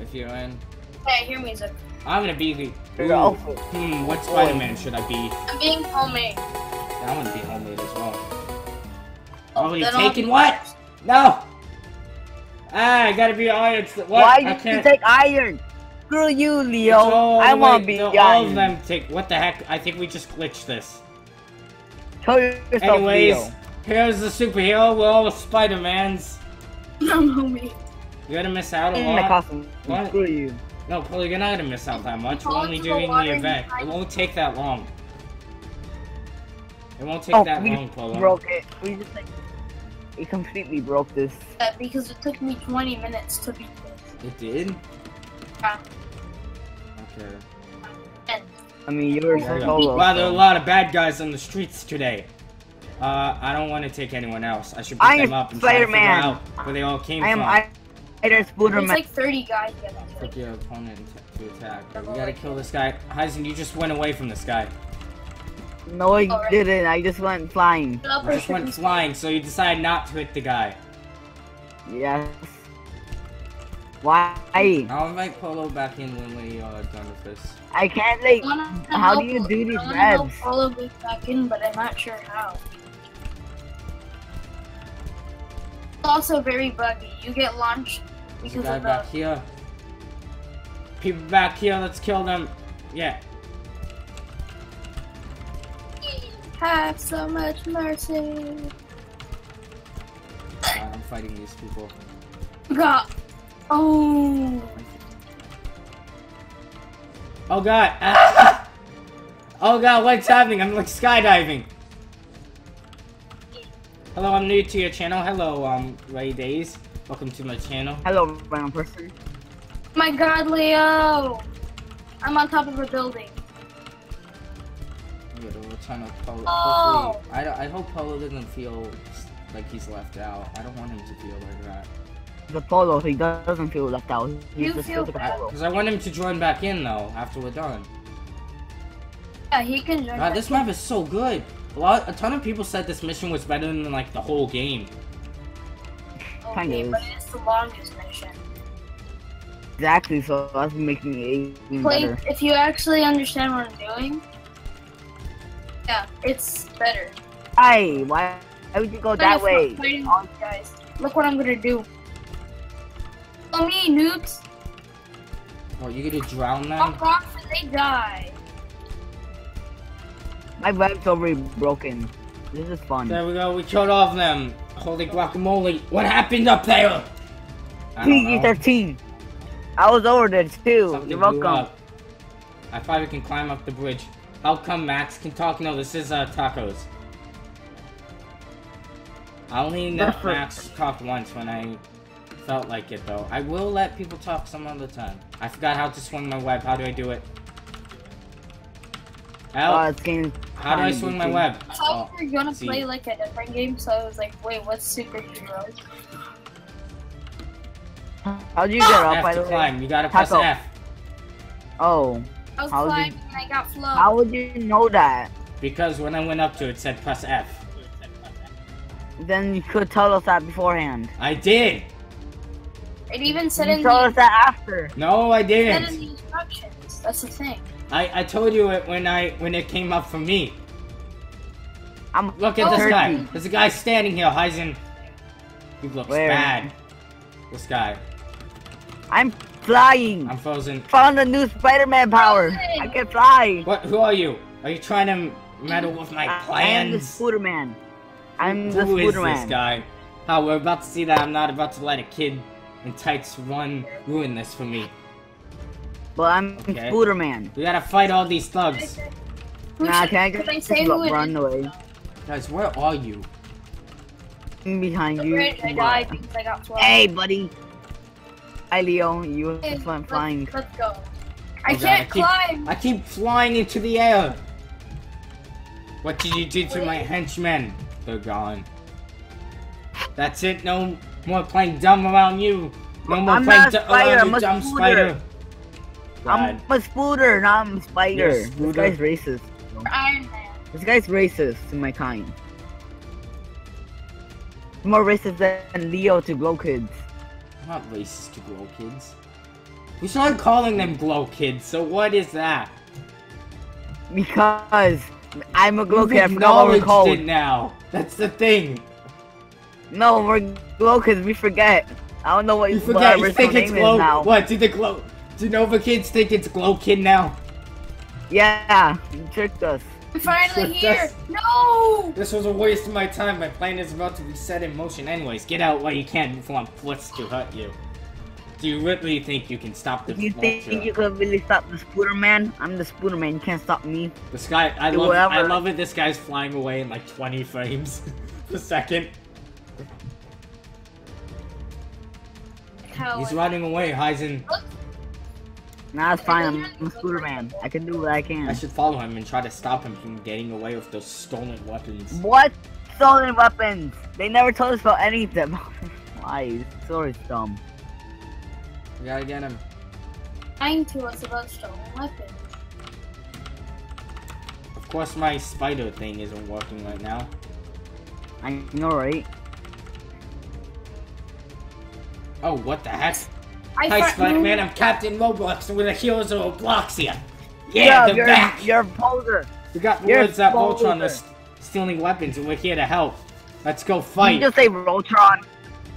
if you're in. Hey, I hear music. I'm gonna be the. Ooh. Hmm, what Spider-Man should I be? I'm being homemade. I want to be homemade as well. Oh, you're then taking what? No! Ah, I gotta be iron. What? Why I did you take iron? Screw you, Leo. I want to be no, All of them take. What the heck? I think we just glitched this. Show yourself, Anyways, Leo. here's the superhero. We're all Spider-Mans. I'm homemade. You're gonna miss out a In my lot. costume. What? Screw you. No, Polly, you're not gonna miss out that much. We're only into the doing the event. hide. It won't take that long. It won't take Oh, that we long, Polo. broke it. We just like we completely broke this. Uh, because it took me 20 minutes to beat this. It did? Yeah. Okay. And I mean, you were There solo. Wow, there are a lot of bad guys on the streets today. Uh, I don't want to take anyone else. I should pick I them up and try to figure out where they all came I am from. I. There's there's Spooderman. like 30 guys. Yeah, that's your opponent to attack. Okay, we gotta kill this guy. Heisen, you just went away from this guy. No, I Alright. didn't. I just went flying. You just went flying, so you decided not to hit the guy. Yes. Why? I'll invite Polo back in when we are done with this. I can't like. How do you do these I revs? follow me back in, but I'm not sure how. It's also very buggy. You get launched There's a guy of the back here. People back here, let's kill them. Yeah. have so much mercy. God, I'm fighting these people. God. Oh. Oh god! Ah! Oh god, what's happening? I'm like skydiving. Hello, I'm new to your channel. Hello, um, Ray Days. Welcome to my channel. Hello, brown person. Oh my God, Leo. I'm on top of a building. Yeah, the return of Polo. Oh. I, don't- I hope Polo doesn't feel like he's left out. I don't want him to feel like that. The polo, he doesn't feel left out. He You just feel like a Because I want him to join back in though after we're done. Yeah, he can join. God, back this in. map is so good. A lot, a ton of people said this mission was better than like the whole game. Kinda Okay, is. but it's the longest mission. Exactly, so that's making it even Play better. if you actually understand what I'm doing. Yeah, it's better. Hi, why, why would you go But that way? fighting these guys. Look what I'm gonna do. Follow me, noobs. Oh, you gonna drown them? Fuck off and they die. My web's already broken. This is fun. There we go. We killed off them. Holy guacamole! What happened up there? I. PG-13. I was over there too. Something You're welcome. up. I probably can climb up the bridge. How come Max can talk? No, this is uh, tacos. I only let Max talk once when I felt like it, though. I will let people talk some other time. I forgot how to swing my web. How do I do it? Help! Uh, it's getting how do I swing my web? I thought Oh, we were gonna see. play like a different game, so I was like, wait, what's superheroes? How'd you get up, F by to the way? climb. You gotta press Taco. F. Oh, I was How did- climbing and I got flow. how would you know that? Because when I went up to it, it said press F. Then you could tell us that beforehand. I did! It even said You in told the, us that after. No, I it said in didn't. the instructions. That's the thing. I, I told you it when I when it came up for me. I'm Look at Oh, this guy. Turkey. There's a guy standing here, Heisen. He looks Where? bad. This guy. I'm flying. I'm frozen. Found a new Spider-Man power. I can fly. What? Who are you? Are you trying to meddle with my plans? I am the plans? Spooderman. I'm the Who is this Spooderman. guy? How we're about to see that I'm not about to let a kid in tights run ruin this for me. Well, I'm Okay. Spooderman. We gotta fight all these thugs. Who Nah, should- can I could I just say who run away? Guys, where are you? I'm behind you. I died because I got flow. Hey, buddy. Hi, Leo. You Hey, just went let's- flying. Let's go. I Oh God, I can't keep- climb. I keep flying into the air. What did you do to my henchmen? They're gone. That's it. No more playing dumb around you. No more I'm playing not a spider, around I'm you, a dumb scooter. Spider. I'm a Spooder, not a spider. You're a This guy's racist. Iron Man. This guy's racist to my kind. More racist than Leo to Glow Kids. I'm not racist to grow kids. We started calling them glow kids, so what is that? Because I'm a glow You've kid. I forgot what we're acknowledged called. it now. That's the thing. No, we're glow kids. We forget. I don't know what You what forget. our You original think it's glow. now. What? Do the glow? Do Nova kids think it's glow kid now? Yeah, you tricked us. I'm finally Just- here. No. This was a waste of my time. My plan is about to be set in motion. Anyways, get out while you can before I'm forced to hurt you. Do you really think you can stop the You think vulture? you could really stop the Spooder Man? I'm the Spooder Man. You can't stop me. This guy, I Do love, I love it. This guy's flying away in like 20 frames per second. How He's I- running away, Heisen. Nah, it's fine. I'm a Spooder Man. I can do what I can. I should follow him and try to stop him from getting away with those stolen weapons. What? Stolen weapons. They never told us about any of them. Why? Sorry, dumb. We gotta get him. lying to us about stolen weapons. Of course, my spider thing isn't working right now. I know, right? Oh, what the heck? I Hi, thought Spider you- Man. I'm Captain Roblox, and we're the heroes of Robloxia. Yeah, they're you're, back. you're a poser. We got you're words that bolder. Voltron is stealing weapons, and we're here to help. Let's go Did fight. you just say Voltron?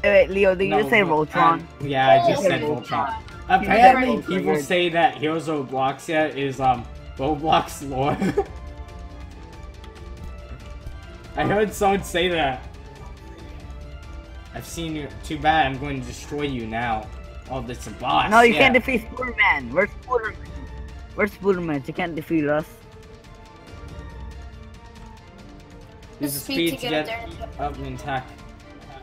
Wait, wait, Leo, did you No, just say Vo- Voltron? um, yeah, I just Oh, said Voltron. Voltron. Apparently, Voltron. people say that Heroes of Robloxia is um Roblox lore. I heard someone say that. I've seen you. Too bad. I'm going to destroy you now. Oh, that's a boss. no, you yeah. can't defeat Spooder Man. We're Spooder Man. We're Spooder Man. You can't defeat us. Use the speed speed to to get get up and attack.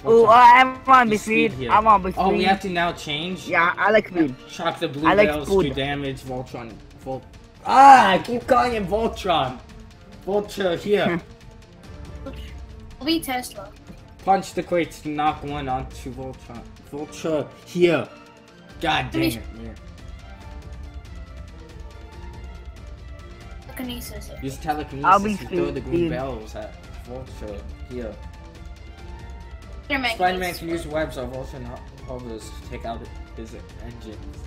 Oh, I'm on be Use speed speed. I'm on be speed. Oh, we have to now change. Yeah, I like speed. Shock the blue I like bells food. to damage Voltron. Vol- ah, I keep calling him Voltron. Vulture here. I'll Tesla. Punch the crates to knock one onto Voltron. Vulture here. God dang it. Yeah. Telekinesis. Use telekinesis I'll be to throw the green speed. bells at Vulture here. Spider-Man can use- webs or Vulture ho- hovers to take out his engines.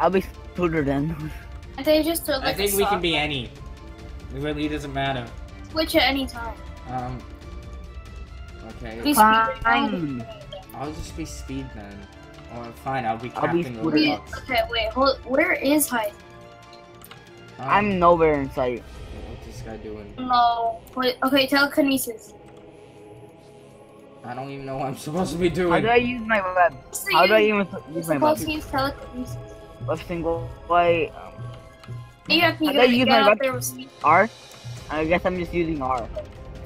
I'll be Spooder then. And they just throw I think we can be any. It really doesn't matter. switch at any time. Um. Okay. Be Fine. speed. I'll just be speed then. Or fine, I'll be I'll be Captain Scooter. Wait, Roblox. okay, wait, hold. Where is Hyde? Um, I'm nowhere in sight. What's this guy doing? No. Wait, okay, telekinesis. I don't even know what I'm supposed to be doing. How do I use my web? So How do I you- even You're use my web? supposed to use telekinesis. Left single way. You have to How get, I use my web? there with speed. R? I guess I'm just using R.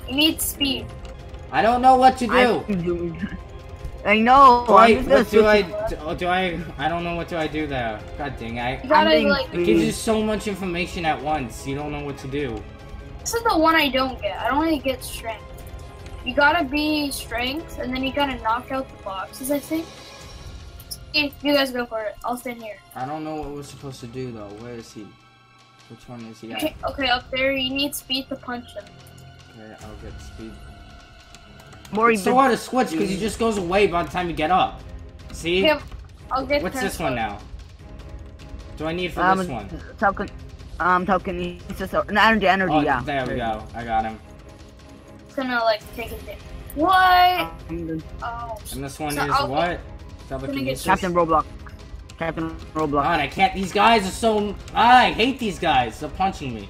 You need speed. I don't know what to do. I'm doing. I know. Do I, I'm just gonna what do I, do, oh, do I, I don't know what do I do there. God dang, I, You gotta being like. it gives you so much information at once, you don't know what to do. This is the one I don't get. I don't really get strength. You gotta be strength, and then you gotta knock out the boxes. I think. Okay, you guys go for it. I'll stand here. I don't know what we're supposed to do though. Where is he? Which one is he at? Okay, okay, up there. You need speed to punch him. Okay, I'll get speed. More It's so even. hard to switch because he just goes away by the time you get up. See? Okay, I'll get. What's this one now? Do I need for Um, this one? Token. Um, telekinesis. or- No, energy, energy. Oh, yeah. there we go. I got him. It's gonna like take it. down. What? Um, Oh. And this one So is I'll- what? gonna get Telekinesis? Captain Roblox. Captain Roblox. God, I can't. These guys are so. Ah, I hate these guys. They're punching me.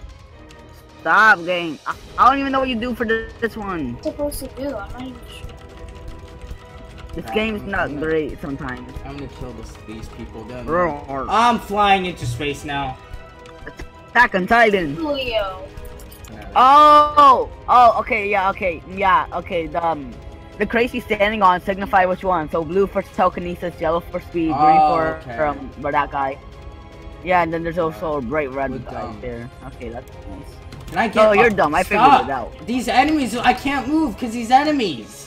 Stop, game. I, I don't even know what you do for this, this one. What's supposed to do? I'm not even sure. This Yeah, game is I'm not gonna- great sometimes. I'm gonna kill this, these people. Then. Roar. I'm flying into space now. Attack on Titan. Leo. Oh, oh, okay, yeah, okay, yeah, okay. The um, the crazy standing on signify which one. So blue for telekinesis, yellow for speed, green Oh, for okay. um for that guy. Yeah, and then there's also a bright red guy there. Okay, that's nice. Can I get? Oh, you're dumb. I figured Stop. it out. These enemies, I can't move because these enemies.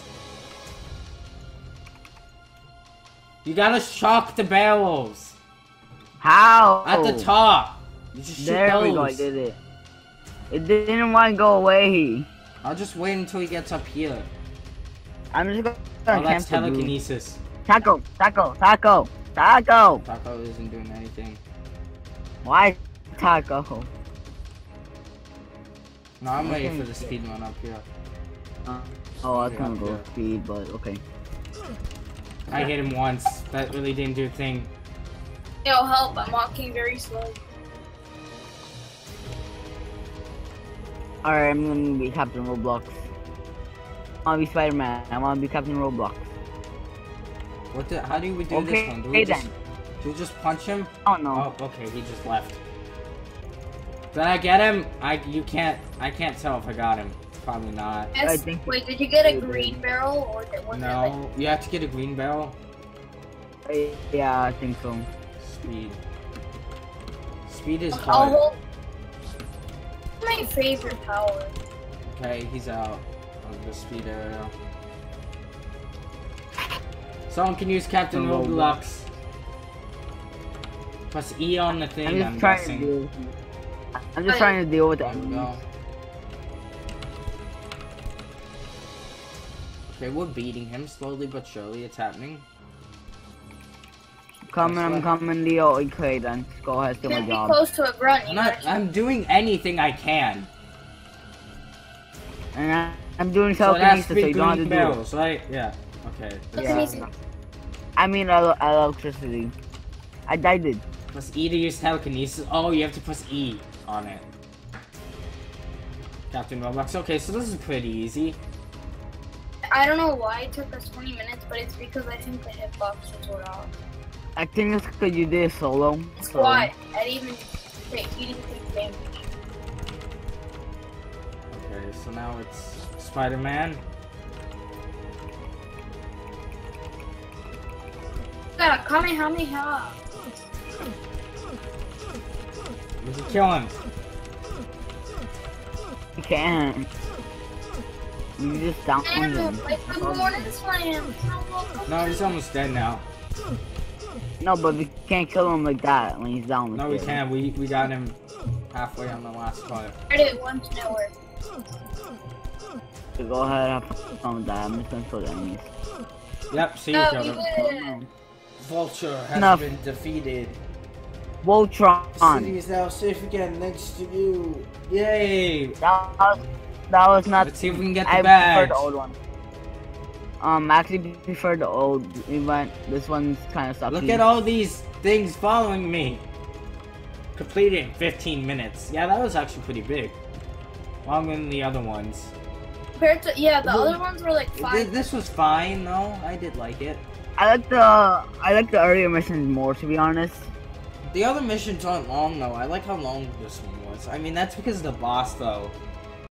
You gotta shock the barrels How? at the top. You just shoot There we go. I did it. It didn't want to go away. I'll just wait until he gets up here. I'm just gonna Oh, that's telekinesis. Taco, taco, taco. Taco! Taco isn't doing anything. Why taco? No, I'm waiting Okay. for the speed one up here. Uh, oh, I Yeah, couldn't go yeah. speed, but okay. I hit him once. That really didn't do a thing. Yo, help! I'm walking very slow. Alright, I'm gonna be Captain Roblox. I wanna be Spider-Man. I wanna be Captain Roblox. What the? How do we do Okay, this one? Do we then. just do we just punch him? Oh no. Oh, okay, he just left. Did I get him? I you can't I can't tell if I got him. Probably not. I Yes. think- Wait, did you get a green barrel or did was No, you have to get a green barrel. Yeah, I think so. Speed. Speed is it? I'll hard. hold. My favorite power. Okay, he's out of the speed area. Someone can use Captain Roblox. Roblox. Press E on the thing, I'm I'm, just trying guessing. To deal. I'm just trying to deal with There we it. Okay, we're beating him slowly but surely. It's happening. Coming, I'm coming, Leo. Okay, then. Go ahead, do my Get job. close to a grunt. I'm not. I'm doing anything I can. And I, I'm doing So telekinesis, to so be you don't have to green do it. barrels, right? Yeah. Okay. Yeah. I mean, el- electricity. I died it. Press E to use telekinesis. Oh, you have to press E on it. Captain Roblox. Okay, so this is pretty easy. I don't know why it took us 20 minutes, but it's because I think the hitboxes were off. I think it's because you did it solo. That's so- why. I didn't even take, he didn't take damage. Okay, so now it's Spider-Man. Got a Kamehameha. Did you kill him? You can't. You just down Damn, him. like the morning slam. No, he's almost dead now. No, but we can't kill him like that when he's down. No, we can't. We we got him halfway on the last part. I did once nowhere. So go ahead and have fun with that. I'm just gonna kill the enemies. Yep, see you No, killed we him. Vulture has Enough. been defeated. Voltron. City is now safe again thanks to you. Yay! That was, that was not. Let's see if we can get the I badge. prefer the old one. Um, I actually prefer the old event. This one's kind of sucky. Look at all these things following me. Completed in 15 minutes. Yeah, that was actually pretty big. Longer than the other ones. Compared to yeah, the Well, other ones were like Th- five. This was fine though. I did like it. I like the I like the earlier missions more, to be honest. The other missions aren't long though. I like how long this one was. I mean, that's because the boss though